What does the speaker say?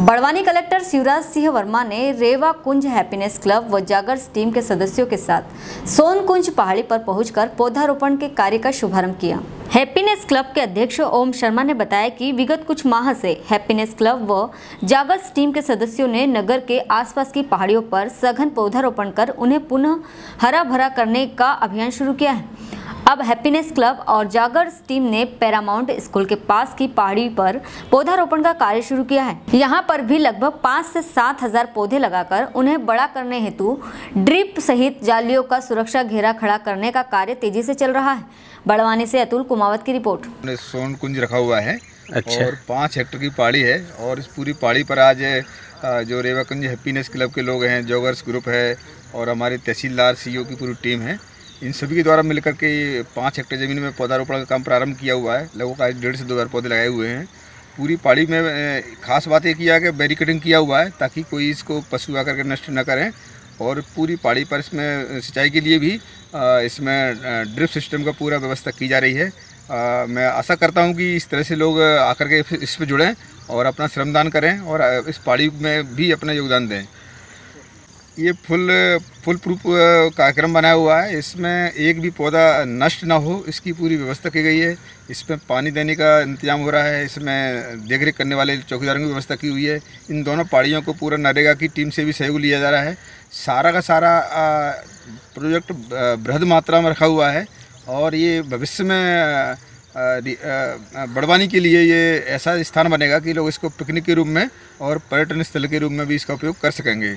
Barwani collector Shivraj Singh Verma ने रेवा Kunj happiness club व joggers team के सदस्यों के साथ सोन कुंज पहाड़ी पर पहुंचकर पौधारोपण के कार्य का शुभारंभ किया। हैप्पीनेस क्लब के अध्यक्ष ओम शर्मा ने बताया कि विगत कुछ माह से हैप्पीनेस क्लब व जागर्स टीम के सदस्यों ने नगर के आसपास की पहाड़ियों पर सघन पौधारोपण कर उन्हें पुनः हरा भरा करने का अभियान शुरू किया है। अब हैप्पीनेस क्लब और जागर्स टीम ने पैरामाउंट स्कूल के पास की पहाड़ी पर पौधारोपण का कार्य शुरू किया है। यहाँ पर भी लगभग पाँच से सात हज़ार पौधे लगाकर उन्हें बड़ा करने हेतु ड्रिप सहित जालियों का सुरक्षा घेरा खड़ा करने का कार्य तेज़ी से चल रहा है। बड़वानी से अतुल कुमावत की रिपोर्ट। सोन कुंज रखा हुआ है अच्छा। और पाँच हेक्टर की पहाड़ी है और इस पूरी पहाड़ी पर आज जो रेवा कुंज हैप्पीनेस क्लब के लोग हैं जॉगर्स ग्रुप है और हमारे तहसीलदार सीईओ की पूरी टीम है। इन सभी के द्वारा मिलकर के पाँच हेक्टर ज़मीन में पौधारोपण का काम प्रारंभ किया हुआ है। लगभग आज डेढ़ से दो हज़ार पौधे लगाए हुए हैं। पूरी पहाड़ी में खास बात ये किया कि बैरिकेडिंग किया हुआ है ताकि कोई इसको पशु आकर के नष्ट न करें और पूरी पहाड़ी पर इसमें सिंचाई के लिए भी इसमें ड्रिप सिस्टम का पूरा व्यवस्था की जा रही है। मैं आशा करता हूँ कि इस तरह से लोग आकर के इस पर जुड़ें और अपना श्रमदान करें और इस पहाड़ी में भी अपना योगदान दें। ये फुल फुल प्रूफ कार्यक्रम बनाया हुआ है। इसमें एक भी पौधा नष्ट ना हो, इसकी पूरी व्यवस्था की गई है। इसमें पानी देने का इंतज़ाम हो रहा है। इसमें देख रेख करने वाले चौकीदारों की व्यवस्था की हुई है। इन दोनों पहाड़ियों को पूरा नरेगा की टीम से भी सहयोग लिया जा रहा है। सारा का सारा प्रोजेक्ट बृहद मात्रा में रखा हुआ है। और ये भविष्य में बड़वानी के लिए ये ऐसा स्थान बनेगा कि लोग इसको पिकनिक के रूप में और पर्यटन स्थल के रूप में भी इसका उपयोग कर सकेंगे।